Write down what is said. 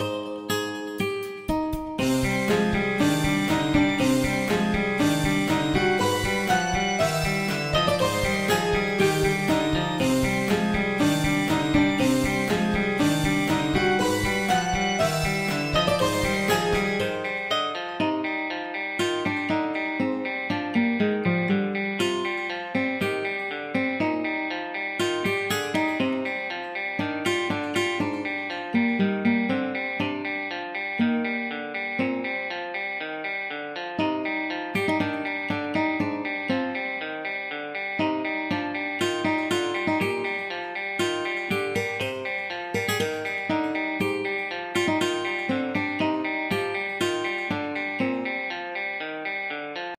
Bye.